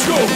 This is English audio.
Let's go.